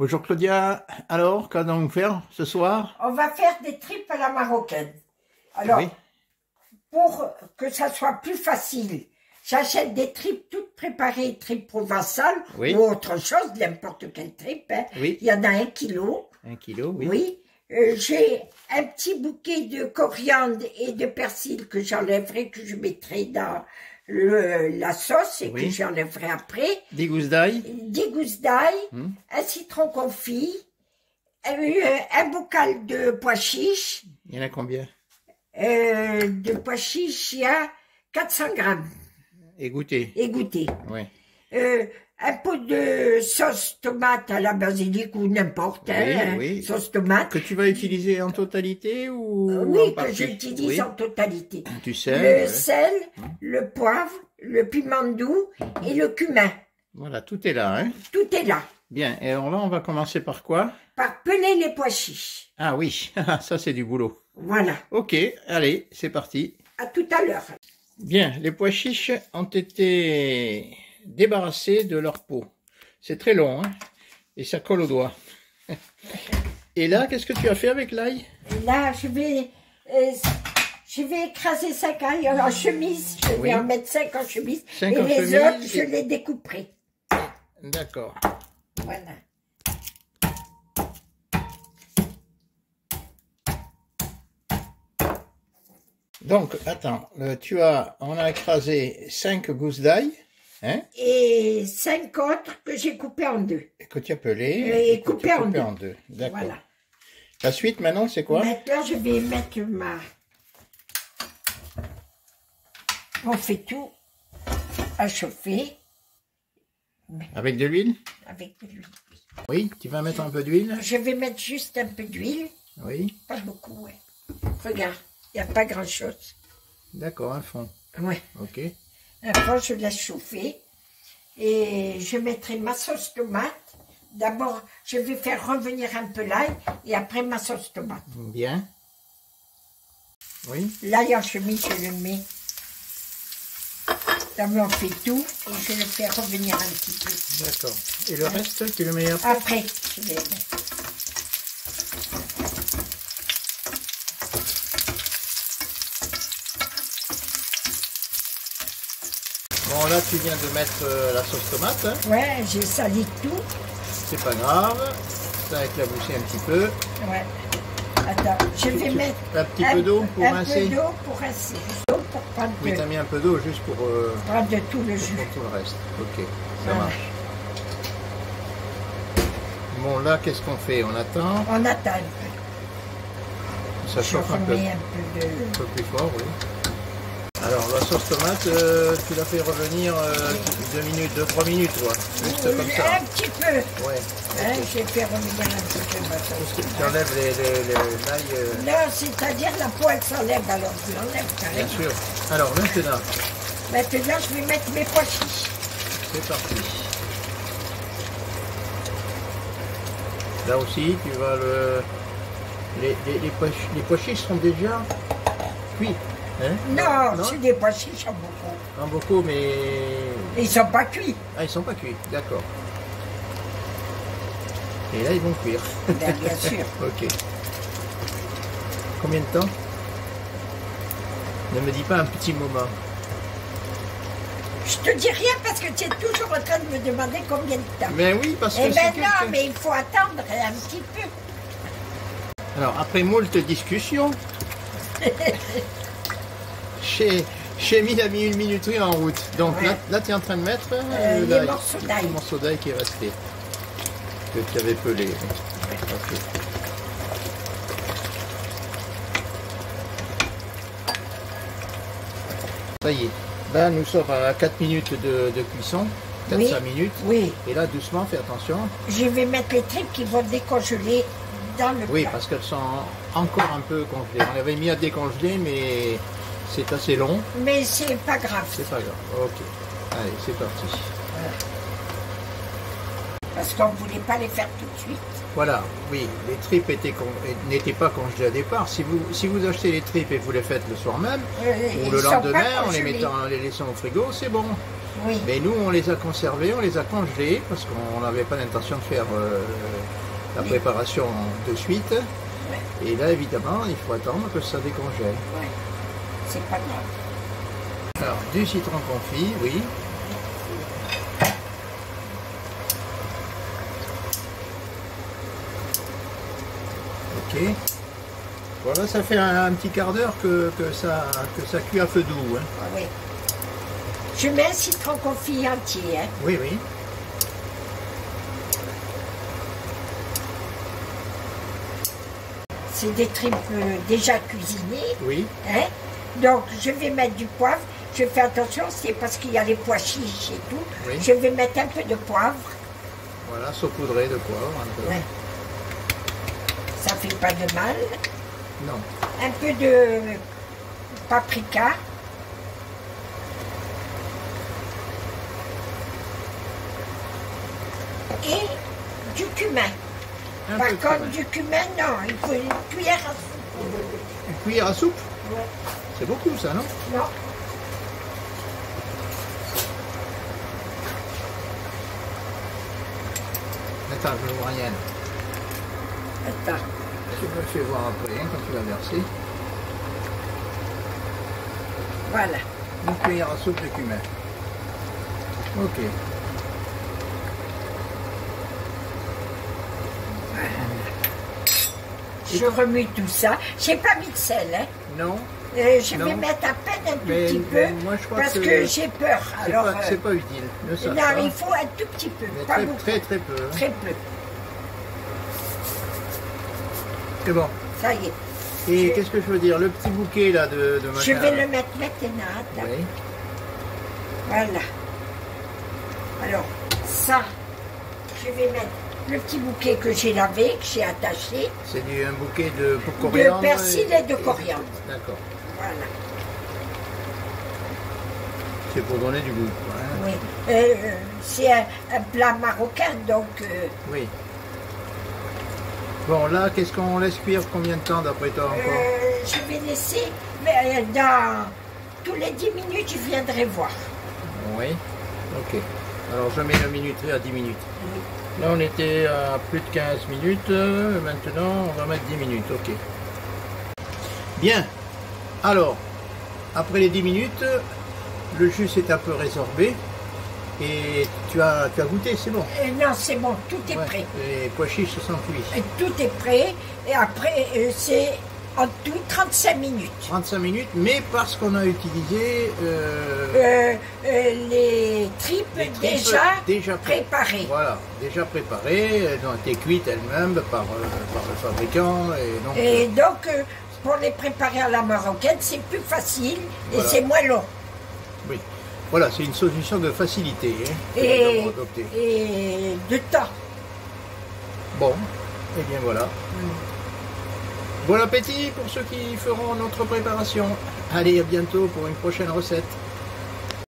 Bonjour Claudia, alors qu'allons-nous faire ce soir? On va faire des tripes à la marocaine. Alors, Oui. pour que ça soit plus facile, j'achète des tripes toutes préparées, tripes provençales Oui. ou autre chose, n'importe quelle tripe. hein. Oui. Il y en a un kilo. Un kilo, oui. Oui. Euh, J'ai un petit bouquet de coriandre et de persil que j'enlèverai, que je mettrai dans le, la sauce et Oui. que j'enlèverai après. Des gousses d'ail Des gousses d'ail, Hmm. un citron confit, un, euh, un bocal de pois chiches. Il y en a combien? Euh, de pois chiches, il y a 400 grammes Égoutté, égouttés. oui. Euh, un pot de sauce tomate à la basilic ou n'importe, Oui, hein, oui. sauce tomate. Que tu vas utiliser en totalité ou Euh, oui, que j'utilise Oui. en totalité. Tu le sais, ouais. sel, le poivre, le piment doux et le cumin. voilà, tout est là. Hein Tout est là. Bien, et alors là, on va commencer par quoi? Par peler les pois chiches. Ah oui, ça c'est du boulot. Voilà. Ok, allez, c'est parti. À tout à l'heure. Bien, les pois chiches ont été débarrassés de leur peau. C'est très long, hein et ça colle aux doigts. Et là, qu'est-ce que tu as fait avec l'ail? Là, je vais, euh, je vais écraser 5 ails en chemise. Je vais en mettre 5 en chemise. Cinq et en les chemise autres, je les découperai. D'accord. Voilà. Donc, attends, euh, tu as, on a écrasé 5 gousses d'ail, hein, Et 5 autres que j'ai coupés en deux. que tu as pelé, Et coupé en en deux. D'accord. Voilà. La suite maintenant, c'est quoi? Maintenant, je vais mettre ma... On fait tout à chauffer Avec de l'huile? Avec de l'huile. Oui, tu vas mettre un peu d'huile Je vais mettre juste un peu d'huile, Oui, pas beaucoup, ouais. Regarde, il n'y a pas grand-chose. d'accord, un fond. Ouais. Ok. Après, je laisse chauffer et je mettrai ma sauce tomate. D'abord, je vais faire revenir un peu l'ail et après ma sauce tomate. Bien. Oui, L'ail en chemise, je le mets. D'abord, on fait tout et je le fais revenir un petit peu. d'accord. Et le reste, tu le mets après? Après, je vais mettre. Bon, là, tu viens de mettre euh, la sauce tomate. hein. Ouais, j'ai sali tout. C'est pas grave. Ça a éclaboussé un petit peu. Ouais. Attends, je vais Tu- mettre Un petit peu d'eau pour un rincer peu d'eau pour rincer. D'eau pour prendre, Oui, de, t'as mis un peu d'eau juste pour, euh, prendre de tout le jus. pour tout le reste. Ok, ça Voilà. marche. Bon, là, qu'est-ce qu'on fait? On attend. On attend. Ça Je chauffe un peu, remets un peu de... un peu plus fort, oui. Alors, la sauce tomate, euh, tu la fais revenir euh, deux minutes, deux, trois minutes, quoi. Juste comme ça. Un petit peu. Ouais. Hein, j'ai fait revenir un petit peu ma sauce. Tu enlèves les, les, les- l'ail, euh, Non, c'est-à-dire la poêle s'enlève, alors bien sûr. Alors, maintenant, Maintenant, je vais mettre mes pois chiches. c'est parti. Là aussi, tu vas le... Les, les, les, pois, les pois chiches sont déjà cuits. Hein Non, non c'est des pois chiches en beaucoup. Pas beaucoup, mais... Ils sont pas cuits. Ah, ils sont pas cuits, d'accord. Et là, ils vont cuire. Ben, bien sûr. ok. Combien de temps? Ne me dis pas un petit moment. Je te dis rien parce que tu es toujours en train de me demander combien de temps. Mais oui, parce que Eh ben non, mais il faut attendre un petit peu. Alors, après moult discussions, j'ai, j'ai mis la mi- minuterie en route. Donc Ouais. là, là tu es en train de mettre Euh, morceaux le d'ail. morceau d'ail qui est resté, que tu avais pelé. Ça y est. Là, nous sommes à 4 minutes de, de cuisson. 4-5 Oui. minutes. Oui, Et là, doucement, fais attention. je vais mettre les tripes qui vont décongeler dans le Oui, plat. parce qu'elles sont encore un peu congelées. On avait mis à décongeler, mais c'est assez long. Mais c'est pas grave, C'est pas grave. Ok. Allez, c'est parti. parce qu'on ne voulait pas les faire tout de suite. Voilà, oui, les tripes n'étaient pas congelées à départ. Si vous, si vous achetez les tripes et vous les faites le soir même, ou le lendemain, en les mettant, en les laissant au frigo, c'est bon. Oui. Mais nous, on les a conservés, on les a congelés parce qu'on n'avait pas l'intention de faire euh, la préparation de suite. Et là, évidemment, il faut attendre que ça décongèle. C'est pas grave. Alors, du citron confit, oui. Ok. Voilà, ça fait un, un petit quart d'heure que, que ça, que ça cuit à feu doux. hein. Ah oui. Je mets un citron confit entier. hein. Oui, oui. C'est des tripes euh, déjà cuisinées. Oui. hein. Donc, je vais mettre du poivre. Je fais attention, c'est parce qu'il y a les pois chiches et tout. Oui. Je vais mettre un peu de poivre. Voilà, saupoudré de poivre. un peu. Ouais. Ça fait pas de mal. Non. Un peu de paprika. Et du cumin. Un Par contre, cumin. du cumin, non, il faut une cuillère à soupe. Une cuillère à soupe? Ouais. C'est beaucoup ça, non Non. Attends, je ne vois rien. Attends. Tu me fais voir après, hein, quand tu l'as versé. Voilà. Une cuillère à soupe de cumin. Ok. Je remue tout ça. J'ai pas mis de sel, hein. Non, Euh, je vais mettre à peine un tout Mais- petit peu moi, je crois parce que que, j'ai peur. c'est Alors, pas, euh, c'est pas utile. Ne non, pas. il faut un tout petit peu, pas très, beaucoup, très très peu. hein. très peu. C'est bon. Ça y est. Et Je- qu'est-ce que je veux dire? Le petit bouquet là de, de Je machin, vais le mettre maintenant. Oui. Voilà. Alors, ça, je vais mettre le petit bouquet que j'ai lavé, que j'ai attaché. C'est du un bouquet de coriandre. persil et de coriandre. D'accord. Voilà. C'est pour donner du goût. hein. Oui. Euh, c'est un, un plat marocain, donc euh, Oui. Bon là, qu'est-ce qu'on laisse cuire combien de temps d'après toi encore euh, je vais laisser. Mais dans tous les 10 minutes, je viendrai voir. Oui. Ok. Alors je mets la minuterie à 10 minutes. Là on était à plus de 15 minutes, maintenant on va mettre 10 minutes, ok. Bien, alors, après les 10 minutes, le jus s'est un peu résorbé et tu as, tu as goûté, c'est bon. Non, c'est bon, tout est Ouais, prêt. Les pois chiches se sont cuits. Tout est prêt. Et après, euh, c'est en tout 35 minutes. 35 minutes, mais parce qu'on a utilisé euh, Euh, euh, les tripes les tripes déjà, déjà pré- préparées. Voilà, déjà préparées, elles ont été cuites elles-mêmes par, par le fabricant. Et donc, Et donc, pour les préparer à la marocaine, c'est plus facile et Voilà. c'est moins long. Oui. Voilà, c'est une solution de facilité hein, Et, de temps. Bon, et bien voilà. Bon appétit pour ceux qui feront notre préparation. Allez, à bientôt pour une prochaine recette.